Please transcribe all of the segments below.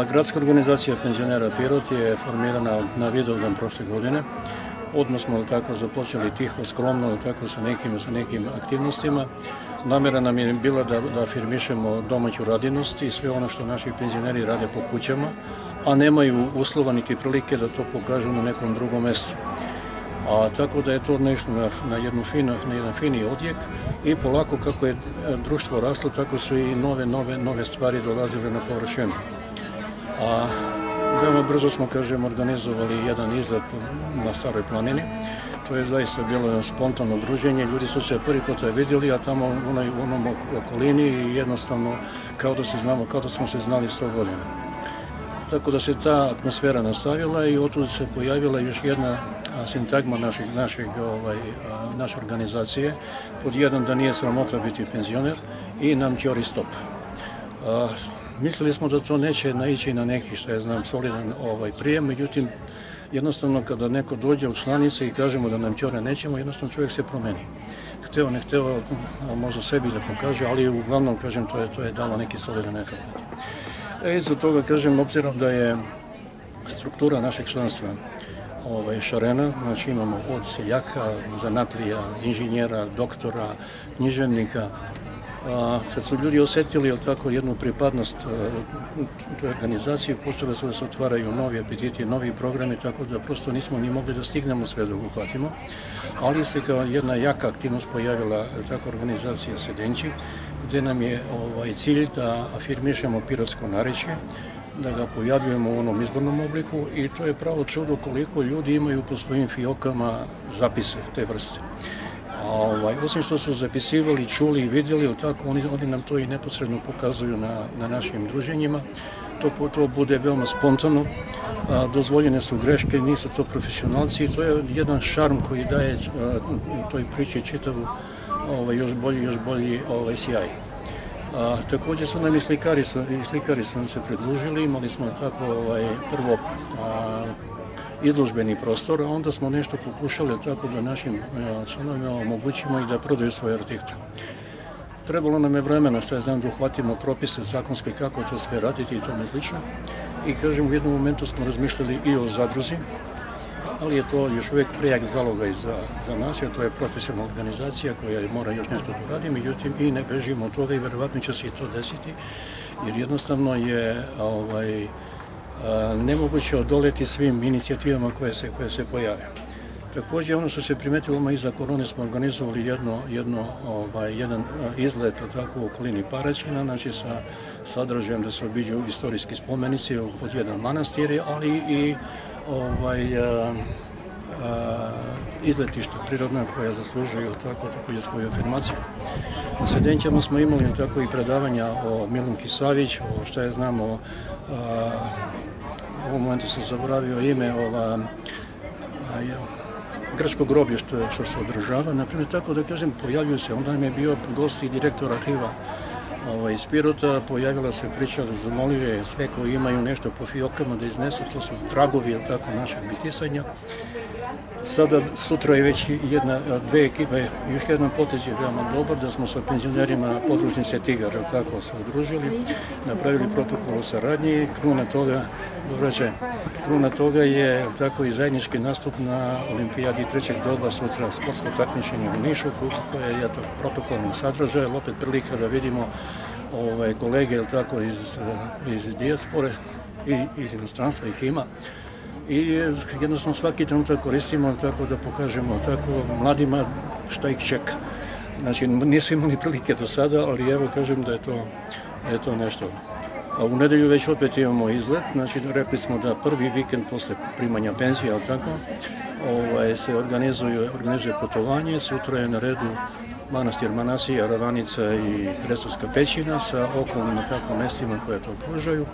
Gradska organizacija penzionera Pirot je formirana na Vidovdan prošle godine. Odmah smo tako započeli tiho, skromno, tako sa nekim, sa nekim aktivnostima. Namera nam je bila da, da afirmišemo domaću radinost i sve ono što naši penzioneri rade po kućama, a nemaju uslova niti prilike da to pokažu na nekom drugom mestu. A tako da je to nešto na, na, jednu fino, na jedan fini odjek i polako kako je društvo raslo, tako su i nove, nove, nove stvari dolazile na površinu. A veoma brzo smo, kažem, organizovali jedan izlet na Staroj planini. To je zaista bilo spontano druženje. Ljudi su se prvi put vidjeli, a tamo u, onoj, u onom okolini i jednostavno kao da se znamo, kao da smo se znali sto godina. Tako da se ta atmosfera nastavila i otud se pojavila još jedna sintagma našeg, našeg, ovaj, naše organizacije. Pod jedan da nije sramota biti penzioner i nam ćori stop. Mislili smo da to neće naići na neki, što je znam, solidan ovaj prijem, međutim, jednostavno kada neko dođe u članice i kažemo da nam ćore nećemo, jednostavno čovjek se promeni. Hteo, ne hteo, možda sebi da pokaže, ali uglavnom, kažem, to je, to je dalo neki solidan efekt. E, iza toga, kažem, obzirom da je struktura našeg članstva ovaj, šarena, znači imamo od seljaka, zanatlija, inženjera, doktora, književnika, a, kad su ljudi osetili tako jednu pripadnost toj organizaciji, počele su da se otvaraju novi apetiti, novi programi, tako da prosto nismo ni mogli da stignemo sve da uhvatimo, ali se kao jedna jaka aktivnost pojavila tako organizacija Sedenći, gde nam je ovaj, cilj da afirmišemo pirotsko narečje, da ga pojavljujemo u onom izbornom obliku i to je pravo čudo koliko ljudi imaju po svojim fiokama zapise te vrste. Ovaj, osim što su zapisivali, čuli i vidjeli, tako, oni, oni nam to i neposredno pokazuju na, na našim druženjima. To, to bude veoma spontano, a, dozvoljene su greške, nisu to profesionalci i to je jedan šarm koji daje a, toj priči čitavu ovaj, još bolji, još bolji ovaj, sjaj. A, takođe su nam i slikari, i slikari su nam se predlužili, imali smo tako ovaj, prvo a, izložbeni prostor, a onda smo nešto pokušali tako da našim članovima omogućimo i da prodaju svoje artikle. Trebalo nam je vremena, što je znam, da uhvatimo propise zakonske kako to sve raditi i tome slično. I kažem, u jednom momentu smo razmišljali i o zadruzi, ali je to još uvijek prejak zalogaj za, za nas, jer to je profesionalna organizacija koja mora još nešto da radi, međutim i ne bežimo od toga i verovatno će se i to desiti, jer jednostavno je ovaj, nemoguće odoleti svim inicijativama koje se, koje se pojave. Takođe, ono što se primetilo, iza korone smo organizovali jedno, jedno, ovaj, jedan izlet tako, u okolini Paraćina, znači sa sadržajem da se obiđu istorijski spomenici pod jedan manastir, ali i ovaj, a, a, izletišta prirodna koja zaslužuju tako, takođe svoju afirmaciju. Na Sedenćama smo imali tako i predavanja o Milunki Savić, o što je znamo a, u momentu sam zaboravio ime ova, a, ja, grčko groblje što, je, što se održava, naprimjer tako da kažem pojavljuju se, onda nam je bio gost i direktor arhiva ovaj, iz Pirota, pojavila se priča da zamolio sve koji imaju nešto po fiokama da iznesu, to su tragovi, tako, našeg bitisanja. Sada, sutra je već jedna, dve ekipe, još jedan potez je veoma dobar, da smo sa penzionerima podružnice Tigar, tako, se udružili, napravili protokol o saradnji, kruna toga, dobraće, kruna toga je tako i zajednički nastup na olimpijadi trećeg doba sutra sportsko takmičenje u Nišu, koje je to protokolno sadržaje, opet prilika da vidimo ovaj, kolege tako, iz, iz dijaspore i iz inostranstva ih ima i jednostavno svaki trenutak koristimo tako da pokažemo tako mladima šta ih čeka. Znači, nisu imali prilike do sada, ali evo kažem da je to, da je to nešto. A u nedelju već opet imamo izlet, znači rekli smo da prvi vikend posle primanja penzije, ali tako, ovaj, se organizuje, organizuje putovanje, sutra je na redu manastir Manasija, Ravanica i Restovska pećina sa okolnim tako mestima koje to pružaju.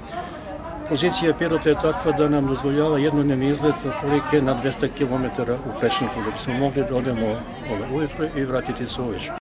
Pozicija Pirota je takva da nam dozvoljava jednodnevni izlet otprilike na 200 km u Prečniku, da bismo mogli da odemo ove ujutro i vratiti se uveče.